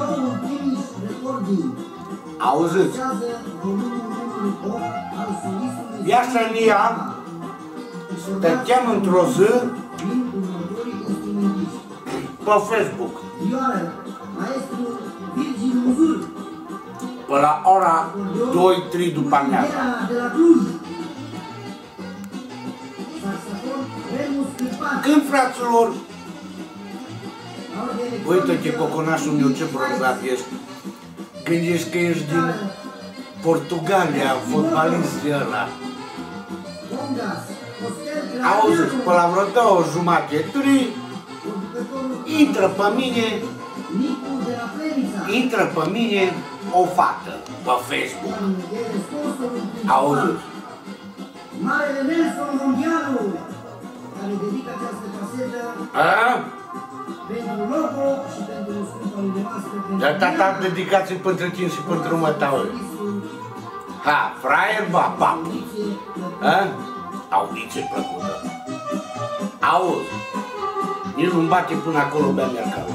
studioul Timiș Recording Auziți? lansează volumul numărul 8 al solistului Viața Nia stăteam într-o zi din următorii instrumentiști. pe Facebook. Vioară, maestru Virgil Muzur, Pe la ora 2-3 după amiază. Era de la Cluj. Saxofon, Remus Cârpan. Când, fraților, Orgel uite-te, electronică, coconașul meu, ce bronzat ești. Gândești că ești din Portugalia, fotbalist de ăla. Congas, Costel Auzi, Gravianu, pe la vreo două jumate, trei, producătorul intră pe mine, Nicu de la Plenița. intră pe mine o fată pe Facebook. E responsorul principal. Auzi, Marele Nelson Mondialu, care dedică această casetă a? Pentru logo și pentru scumpa lui nevastă. pentru Dar tata ea, dedicație pentru tine și pentru măta, oi. solistul, Ha, fraier, ba, papu. audiție, A? Audiție plăcută. Auzi, nici nu-mi bate până acolo bea mercală.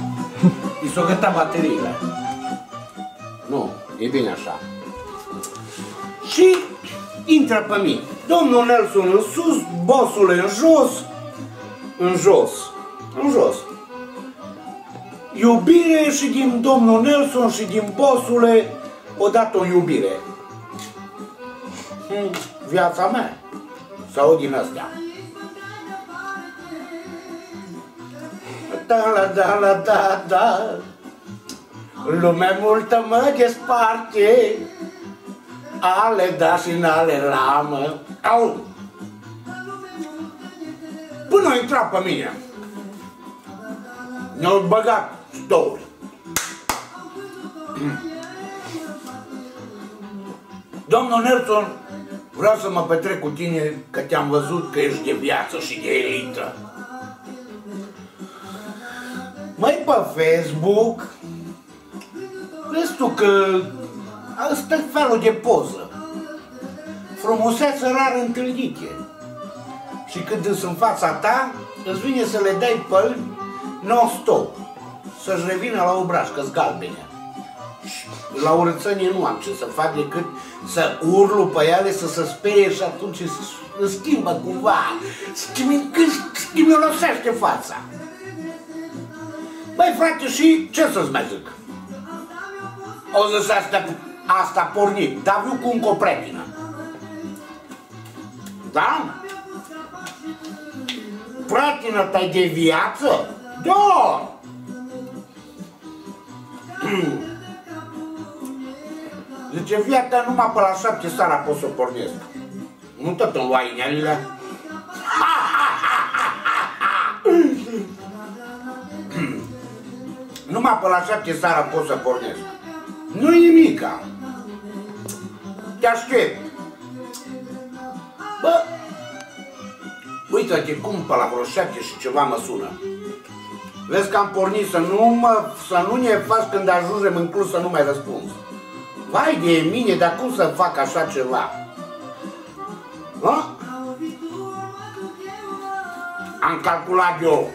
I s-o gătat bateriile. Nu, e bine așa. Și intră pe mine. Domnul Nelson în sus, bossul în jos, în jos, în jos. Iubire și din domnul Nelson și din bossule, odată o iubire. Hmm, viața mea. Sau din astea. Da, la, da, la, da, da. Lume multă mă desparte. Ale da și n-ale ramă. Au. Până a intrat pe mine. Ne-au băgat stouri. Domnul Nelson, vreau să mă petrec cu tine că te-am văzut că ești de viață și de elită. Mai pe Facebook, vezi tu că ăsta e felul de poză. Frumusețe rar întâlnite. Și când îți în fața ta, îți vine să le dai păl non-stop. Să-și revină la obraj, că-s galbene. Și La urățănie nu am ce să fac decât să urlu pe ele, să se sperie și atunci îți schimbă cumva, schimbi, schimolosește fața. Băi frate, și ce să-ți mai zic? O zis asta, asta pornit, dar viu cu încă o prietenă. Da? Prietenă ta de viață? Da! Zice, viața numai pe la șapte seara pot să o pornesc. Nu tot în oainelile. Numai pe la șapte seara pot să pornesc. Nu-i nimica. Te aștept. Bă, uite-te cum pe la vreo șapte și ceva mă sună. Vezi că am pornit să nu, mă, să nu ne faci când ajungem în club să nu mai răspunzi. Vai de mine, dar cum să fac așa ceva? Ha? Am calculat eu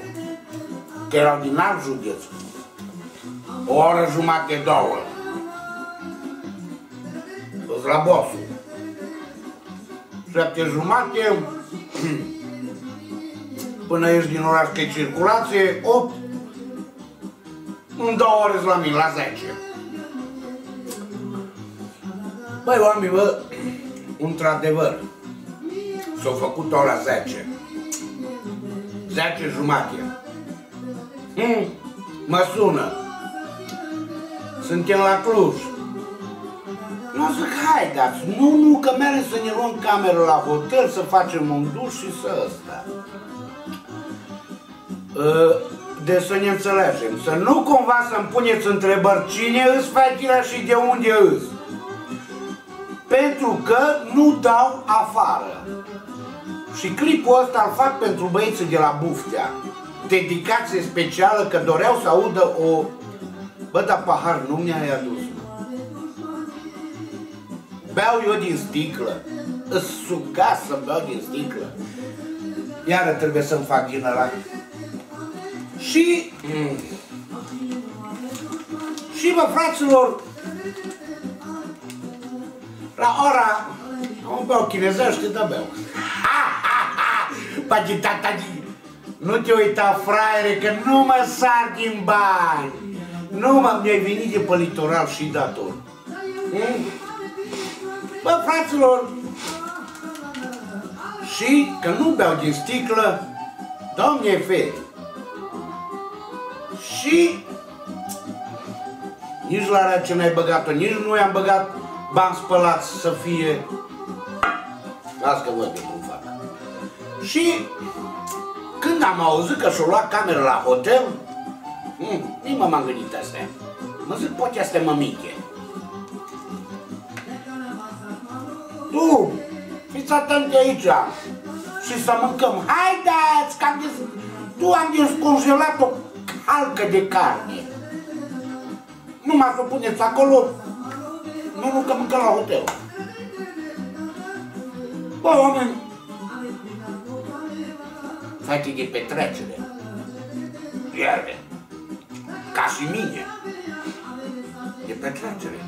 că erau din alt județ. O oră jumate, două. Îți la bossul. Șapte jumate, până ieși din oraș că e circulație, 8, în două ore la mine, la 10. Băi, oameni, bă, într-adevăr, s-au făcut ora 10. 10 jumate. Hmm, mă sună. Suntem la Cluj. Nu zic, hai, dați, nu, nu, că merem să ne luăm cameră la hotel, să facem un duș și să ăsta. Uh, de să ne înțelegem, să nu cumva să-mi puneți întrebări cine îs fetile și de unde îs. Pentru că nu dau afară. Și clipul ăsta îl fac pentru băieții de la Buftea. Dedicație specială că doreau să audă o... Bă, dar pahar nu mi-ai adus. mă. Beau eu din sticlă. Îs suga să beau din sticlă. Iară trebuie să-mi fac din ăla. Și... mm, Și bă, fraților, la ora, un beau chinezește, da beau. Pagi, tata, nu te uita, fraiere, că nu mă sar din bani. Nu mă, mi-ai venit de pe litoral și dator. Mm? Bă, fraților, și că nu beau din sticlă, Doamne feri. Și nici la ce n-ai băgat-o, nici nu i-am băgat bani spălați să fie... Las că văd eu cum fac. Și când am auzit că și-o luat cameră la hotel, hmm, nici mă m-am gândit astea. Mă zic, poate astea mămiche. Tu, fiți atenți aici și să mâncăm. Haideți, că am des... tu am descongelat o halcă de carne. Nu mai să puneți acolo, nu, nu, că mâncăm la hotel. Bă, oameni, fete de petrecere, pierde, ca și mine, de petrecere.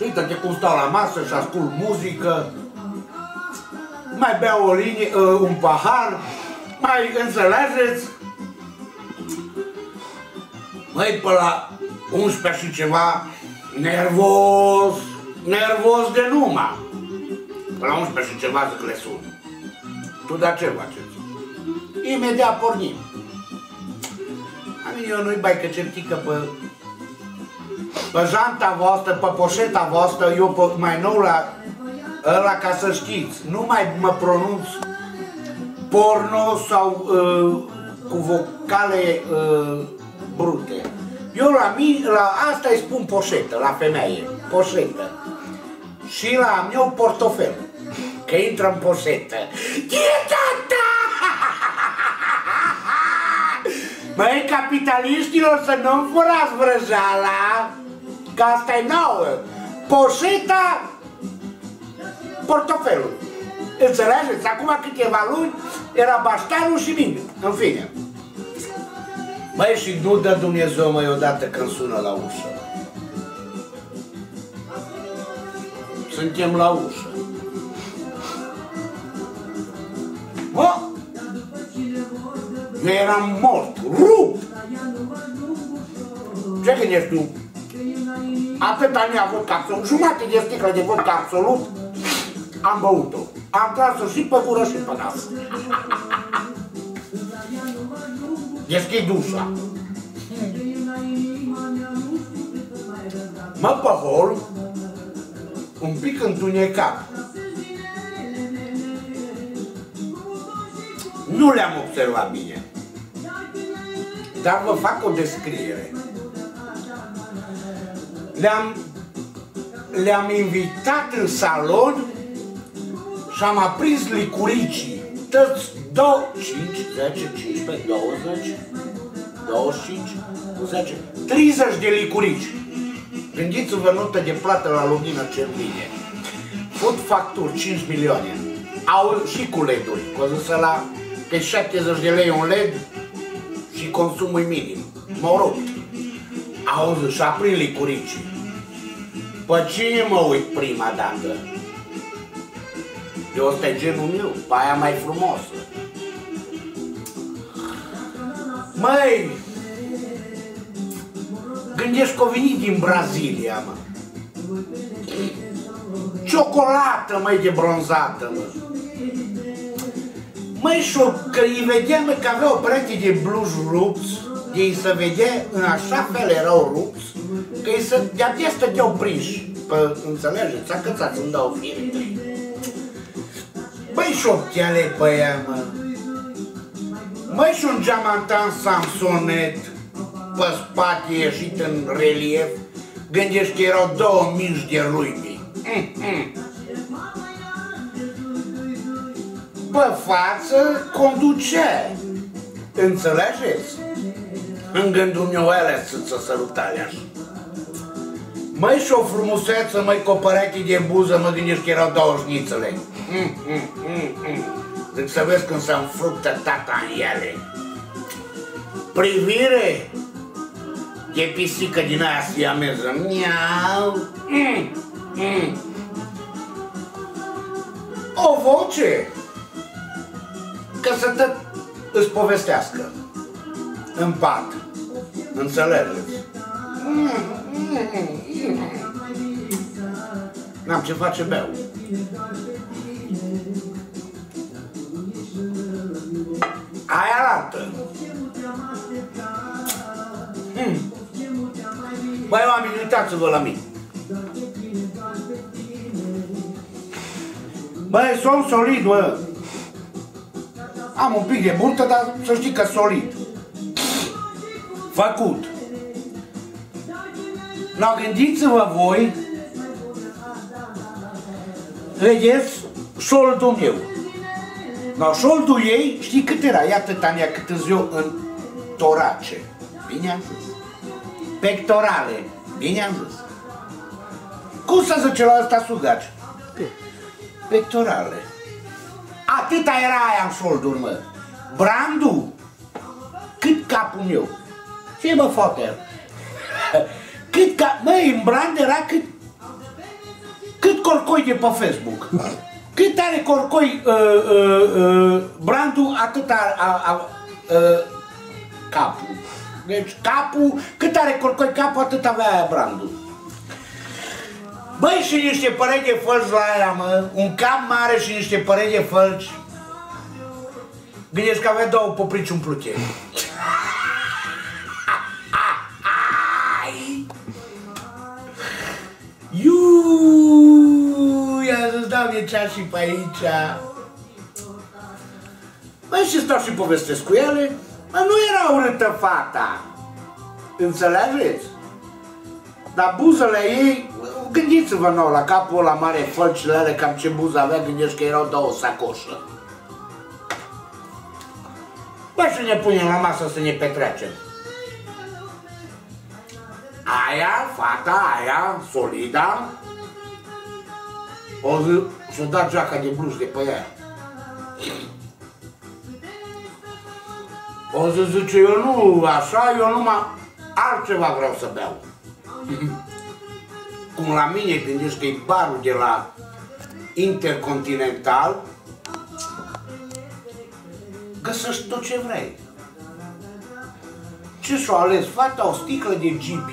Uite-te cum stau la masă și ascult muzică, mai beau o linie, uh, un pahar, mai înțelegeți? Măi, pe la 11 și ceva, nervos, nervos de numai. Pe la 11 și ceva zic le sun. Tu da ce faceți? Imediat pornim. Am eu nu-i bai că certică pe pe janta voastră, pe poșeta voastră, eu pe, mai nou la ăla ca să știți, nu mai mă pronunț porno sau uh, cu vocale uh, brute. Eu la, mine, la asta îi spun poșetă, la femeie, poșetă. Și la meu portofel, că intră în poșetă. Tata! Măi, capitaliștilor, să nu-mi furați vrăjala, că asta e nouă. Poșeta portofelul. Înțelegeți? Acum câteva luni era baștanul și mine. În fine. Măi, și nu dă Dumnezeu, mai odată când sună la ușă. Suntem la ușă. Mă! Eu eram mort, rupt! Ce gândești tu? Atâta mi-a vodka absolut, jumate de sticlă de vodka absolut, am băut-o. Am tras-o și pe gură și pe nas. Deschid ușa. Mă pe hol, un pic întunecat. Nu le-am observat bine. Dar vă fac o descriere. Le-am le-am invitat în salon și am aprins licuricii. Toți 2, 5, 10, 15, 20, 25, 10, 30 de licurici. Gândiți-vă notă de plată la lumină ce vine. Fut facturi 5 milioane. Au și cu LED-uri. Că zis la pe 70 de lei un LED și consumul minim. Mă rog. Auzi, și aprind licuricii. Pe cine mă uit prima dată? Eu ăsta e genul meu, pe aia mai frumoasă. Măi, gândești că o venit din Brazilia, mă. Ciocolată, măi, de bronzată, mă. Măi, și că îi vedeam că avea o pereche de bluși rupți, de îi se vede, în așa fel erau rupți, că îi se, de-abia stăteau prinși. Pă, înțelegeți? Acățați, îmi dau fire. Băi, șopteale pe ea, mă. Măi, și un geamantan Samsonet pe spate ieșit în relief, gândești că erau două mici de ruibi. Mm-hmm. Pe față conduce. Înțelegeți? În gândul meu ele sunt să sărutale așa. Măi și o frumuseță, măi, cu o de buză, mă gândești că erau două șnițele. Mm, mm, mm, mm. Zic să vezi când se înfructă tata în ele. Privire, E pisică din aia siameză. Miau. Mm. Mm. O voce. Că să tot îți povestească. În pat. Înțelegeți? N-am ce face beau. Băi, oameni, uitați-vă la mine. Băi, sunt solid, bă. Am un pic de burtă, dar să știi că solid. Făcut. No, gândiți-vă voi, vedeți, șoldul meu. No, șoldul ei, știi cât era? Iată, Tania, cât îți eu în torace. Bine am zis. Pectorale. Bine am zis. Cum să zice la ăsta sugaci? Pectorale. Atâta era aia în șoldul, mă. Brandu, cât capul meu. Ce mă foter? Cât ca... Măi, în brand era cât... Cât corcoi de pe Facebook. Cât are corcoi uh, uh, uh, brandul, atât are a, a, uh, capul. Deci capul, cât are corcoi capul, atât avea aia brandul. Băi, și niște păreți de fălci la aia, mă. Un cap mare și niște păreți de fălci. Gândești că avea două poprici umplute. Iuu, ia să-ți dau de cea și pe aici. Băi, și stau și povestesc cu ele. Bă, nu era urâtă fata. Înțelegeți? Dar buzele ei, gândiți-vă nou, la capul la mare, fălcile alea, cam ce buză avea, gândești că erau două sacoșă. Bă, și ne punem la masă să ne petrecem. Aia, fata aia, solida, o zi, și-o dat geaca de bluș de pe ea. O să zice, eu nu așa, eu numai altceva vreau să beau. Cum la mine gândești că e barul de la Intercontinental, găsești tot ce vrei. Ce și-o ales? Fata o sticlă de GP.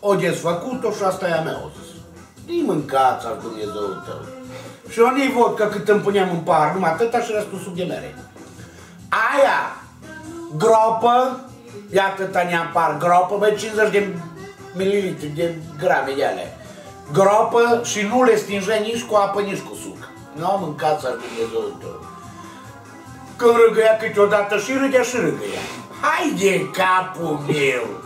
O desfăcut-o și asta e a mea, o zis. Din mâncați al Dumnezeu tău. Și eu nu-i văd că cât îmi puneam în par, numai atâta și restul sub de mere. Aia, gropă, iată tania în par, gropă, bă, 50 de mililitri, de grame de alea. Gropă și nu le stingea nici cu apă, nici cu suc. Nu am mâncat al Dumnezeu tău. Când râgăia câteodată și râgea și râgăia. Hai de capul meu!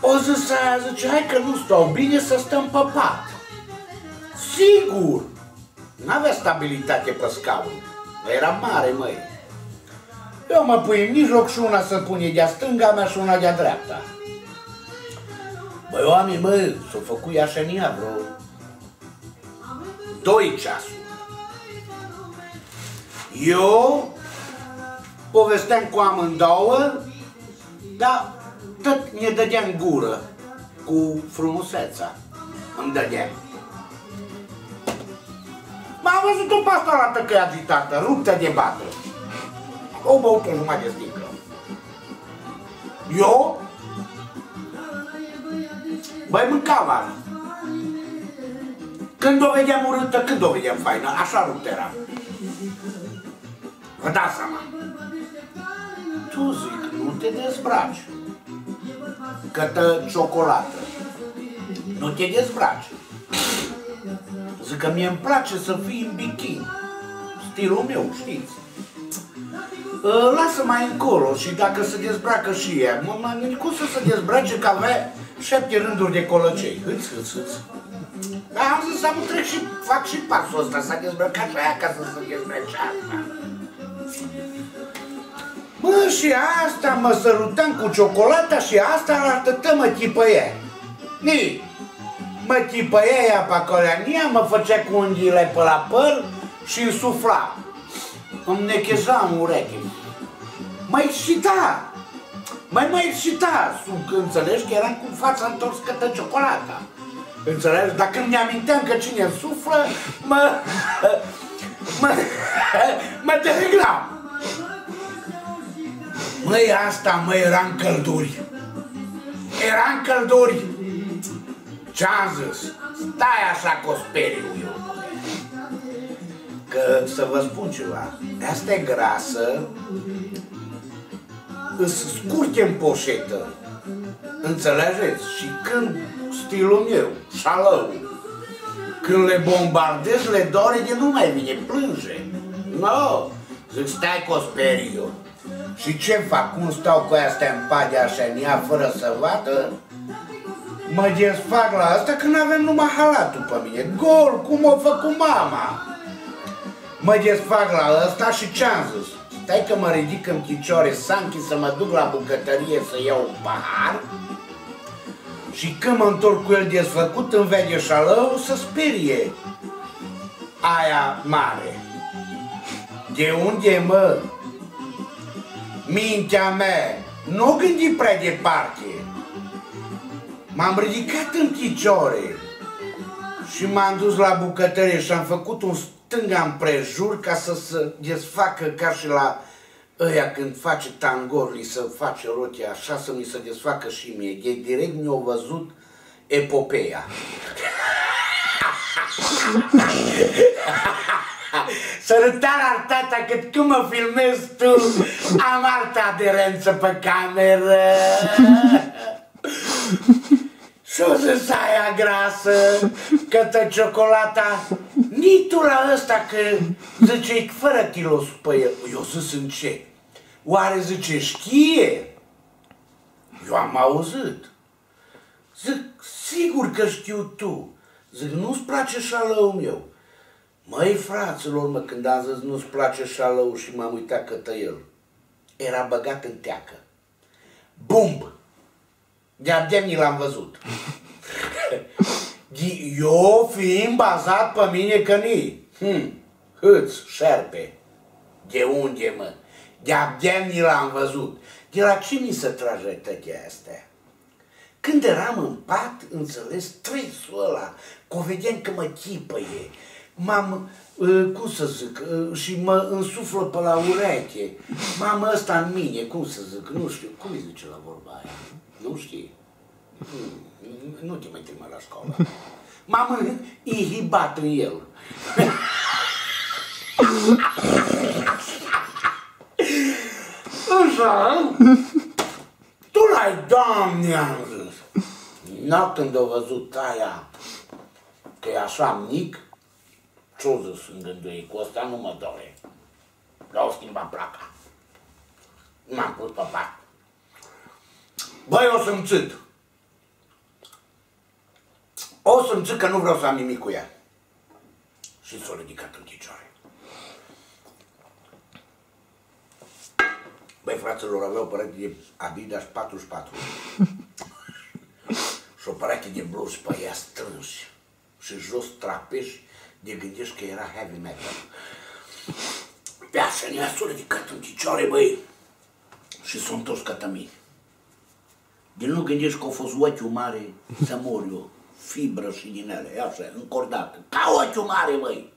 O zis aia, zice, hai că nu stau bine să stăm pe pat. Sigur! N-avea stabilitate pe scaun. Era mare, măi. Eu mă pui în mijloc și una să pune de-a stânga mea și una de-a dreapta. Băi, oameni, mă, s-o făcut așa în ea vreo doi ceasuri. Eu povesteam cu amândouă, dar tot ne dădeam gură cu frumusețea. Îmi dădeam. M-am văzut-o pe asta arată că e agitată, ruptă de bată. O băut o jumătate de sticlă. Eu? Băi, mâncavam. Când o vedeam urâtă, când o vedeam faină, așa ruptă era. Vă dați seama. Tu zic, nu te dezbraci. Cătă ciocolată. Nu te dezbraci. Zic că mie îmi place să fii în bikini. Stilul meu, știți. Ă, Lasă mai încolo și dacă se dezbracă și ea, mă m-am gândit cum să se dezbrace că avea șapte rânduri de colăcei. Hâț, hâț, hâț. Dar am zis să am trec și fac și pasul ăsta, s-a dezbrăcat și aia ca să se dezbrace asta. Mă, și asta mă sărutam cu ciocolata și asta arată mă tipăie. Ni, mă tipăie ea pe acolo, ea mă făcea cu unghiile pe la păr și îmi sufla. Îmi necheza în ureche. Mai și da, mai mai excita, că înțelegi că eram cu fața întors către ciocolata. Înțelegi? Dacă îmi aminteam că cine suflă, mă, mă, mă dereglam. Măi, asta, mă, era în călduri. Era în călduri. Ce-am zis? Stai așa cu speriu eu. Că să vă spun ceva, asta e grasă, îți scurte în poșetă. Înțelegeți? Și când stilul meu, șalău, când le bombardez, le dore de nu mai vine, plânge. Nu, no. zic, stai cu speriu. Și ce fac? Cum stau cu astea în pade așa în ea fără să vadă? Mă desfac la asta când avem numai halatul pe mine. Gol, cum o făcut mama. Mă desfac la ăsta și ce-am zis? Stai că mă ridic în picioare, Sanchi, să mă duc la bucătărie să iau un pahar și când mă întorc cu el desfăcut, îmi vede șalău să sperie aia mare. De unde, mă? Mintea mea nu gândi prea departe. M-am ridicat în picioare și m-am dus la bucătărie și am făcut un stânga împrejur ca să se desfacă ca și la ăia când face tangorli să face rochia așa să mi se desfacă și mie. Ei direct mi-au văzut epopeea. Sărutare tata, cât cum mă filmezi tu, am altă aderență pe cameră. Și o zis aia grasă, cătă ciocolata, nici tu la ăsta că zice fără kilos pe el. Eu zis în ce? Oare zice știe? Eu am auzit. Zic, sigur că știu tu. Zic, nu-ți place șalăul meu. Măi, fraților, mă, când am zis nu-ți place șalăul și m-am uitat către el, era băgat în teacă. Bumb! De-a l-am văzut. Eu fiind bazat pe mine că ni, hm, hâț, șerpe, de unde mă? De-a l-am văzut. De la ce mi se trage tătea astea? Când eram în pat, înțeles, stresul ăla, că o vedeam că mă chipăie, m-am, uh, cum să zic, uh, și mă însuflă pe la ureche, m-am ăsta în mine, cum să zic, nu știu, cum îi zice la vorba aia? Nu știi? Hmm, nu te mai trimă la școală. M-am inhibat în el. Așa? Tu l-ai, doamne, am zis. N-a când a văzut aia că e așa mic, ce-o zis în gândul ei, cu ăsta nu mă dore. L-au schimbat placa. M-am pus pe pat. Băi, o să-mi țit. O să-mi țit că nu vreau să am nimic cu ea. Și s-a ridicat în picioare. Băi, fraților, aveau părete de Adidas 44. și o părete de blues pe ea strânși. Și jos trapeși de gândești că era heavy metal. Pe așa ne-a s-a ridicat în picioare, băi. Și s-a întors către mine. De nu gândești că au fost ochiul mare să mor eu, fibră și din ele, așa, încordată, ca ochiul mare, măi.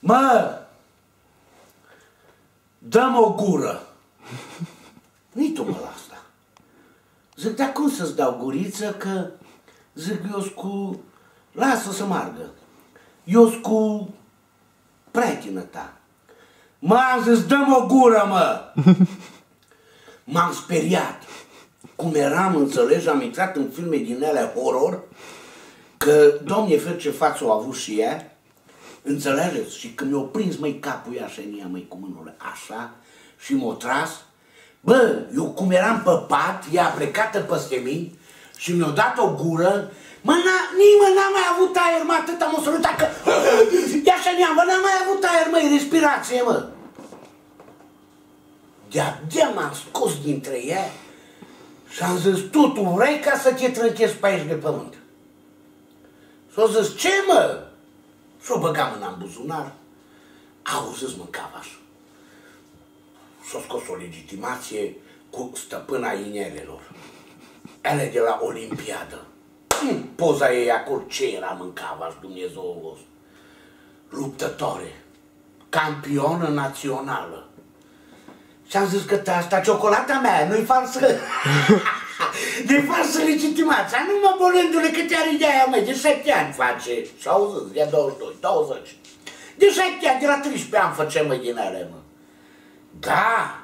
Mă, dăm o gură. Nu-i tu mă la asta. Zic, dar cum să-ți dau guriță că, zic, eu cu, lasă să margă. Eu cu prietenă ta. M-am zis, dăm o gură, mă! M-am speriat cum eram, înțelegi, am intrat în filme din ele horror, că, domne, fel ce față o avut și ea, înțelegeți? Și când mi-o prins, măi, capul ea așa în ea, măi, cu mânurile, așa, și m-o tras, bă, eu cum eram pe pat, ea plecată peste mine și mi-a dat o gură, mă, nimeni n-a mai avut aer, mă, atâta m-a sărutat că, e așa ne mă, n-a mai avut aer, măi, respirație, mă. De-abia m-am scos dintre ea și am zis, tu, tu vrei ca să te trânchezi pe aici de pământ? Și au zis, ce mă? Și o băgam în buzunar, au zis, mâncava așa. s-a scos o legitimație cu stăpâna inelelor. Ele de la Olimpiadă. Hmm, poza ei acolo, ce era mâncava, Dumnezeu luptătoare, campionă națională. Și am zis că asta ciocolata mea, nu-i falsă. de falsă legitimație. Nu mă bolându-le câte are de aia, măi, de 7 ani face. Și au zis, de 22, 20. De 7 ani, de la 13 ani face, măi, din alea, mă. Da,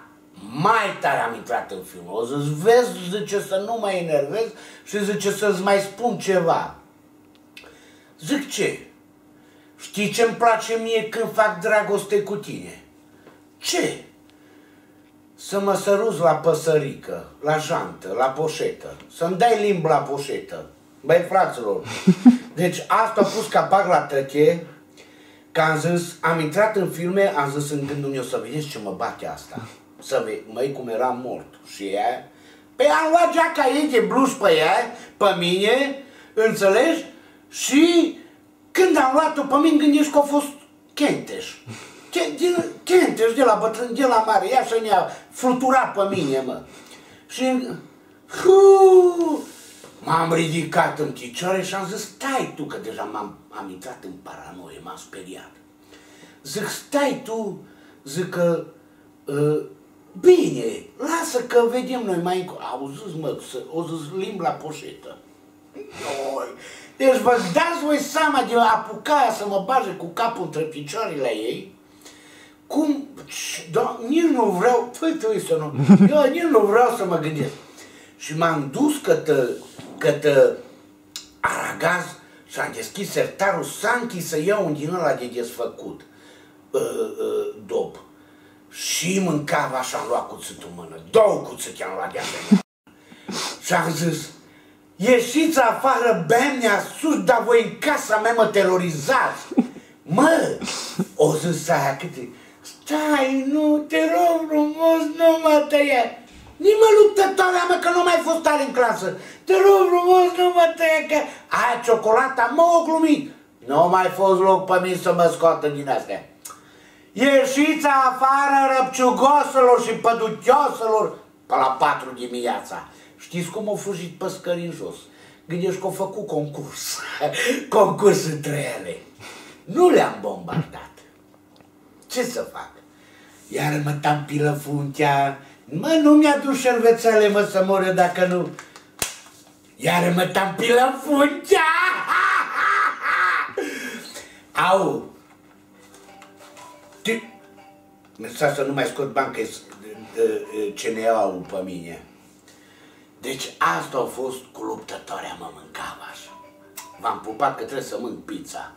mai tare am intrat în film. O să-ți vezi, zice, să nu mă enervez și zice să-ți mai spun ceva. Zic ce? Știi ce-mi place mie când fac dragoste cu tine? Ce? Să mă săruzi la păsărică, la jantă, la poșetă. Să-mi dai limba la poșetă. Băi, fraților, deci asta a pus capac la tăche, că am zis, am intrat în filme, am zis în gândul meu să vedeți ce mă bate asta. Să vezi, măi, cum era mort. Și ea, pe am luat geaca ei de bluș pe ea, pe mine, înțelegi? Și când am luat-o pe mine, gândești că a fost Chenteș. Chenteș de la bătrân, de la mare, ea să ne-a fluturat pe mine, mă. Și hu, m-am ridicat în picioare și am zis, stai tu, că deja m-am am intrat în paranoie, m-am speriat. Zic, stai tu, zic că, uh, bine, lasă că vedem noi mai încolo. Au zis, mă, o zis limb la poșetă. Noi. Deci vă dați voi seama de apuca să mă bage cu capul între picioarele ei, cum, do, nici nu vreau, păi tu să nu, eu nici nu vreau să mă gândesc. Și m-am dus către, către Aragaz și am deschis sertarul Sanchi să iau un din ăla de desfăcut uh, uh, dop. Și mâncava așa am luat cuțitul în mână, două cuțite am luat de asemenea. Și am zis, Ieșiți afară, bemnea sus, dar voi în casa mea mă terorizați. Mă, o zis aia câte, stai, nu, te rog frumos, nu mă tăia. Nimă luptătoarea mă, că nu mai fost tare în clasă. Te rog frumos, nu mă tăia, că aia ciocolata, mă, o glumit. Nu mai fost loc pe mine să mă scoată din astea. Ieșiți afară, răpciugoselor și păduchioselor, pe la patru dimineața. Știți cum au fugit păscării în jos? Gândești că au făcut concurs. concurs între ele. Nu le-am bombardat. Ce să fac? Iar mă tampilă funcea. Mă, nu mi-a dus șervețele, mă, să mor dacă nu. Iar mă tampilă funcea. Au. Să să nu mai scot bancă ce ne au pe mine. Deci asta a fost cu luptătoarea mă mâncava așa. V-am pupat că trebuie să mânc pizza.